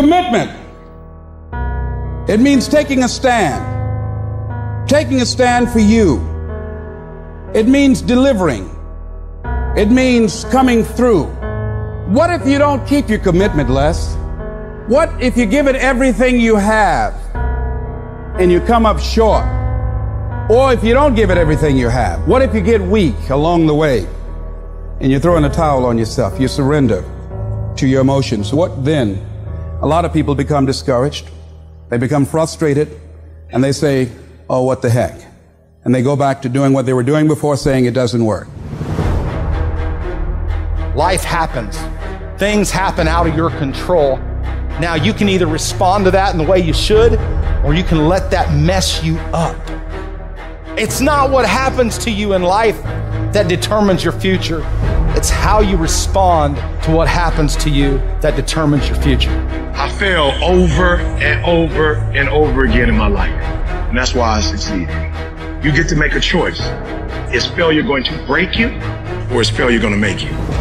Commitment. It means taking a stand. Taking a stand for you. It means delivering. It means coming through. What if you don't keep your commitment, Les? What if you give it everything you have and you come up short? Or if you don't give it everything you have? What if you get weak along the way and you throw in a towel on yourself? You surrender to your emotions. What then? A lot of people become discouraged. They become frustrated and they say, oh, what the heck? And they go back to doing what they were doing before saying it doesn't work. Life happens. Things happen out of your control. Now you can either respond to that in the way you should, or you can let that mess you up. It's not what happens to you in life that determines your future. It's how you respond to what happens to you that determines your future. I fail over and over and over again in my life. And that's why I succeed. You get to make a choice. Is failure going to break you or is failure going to make you?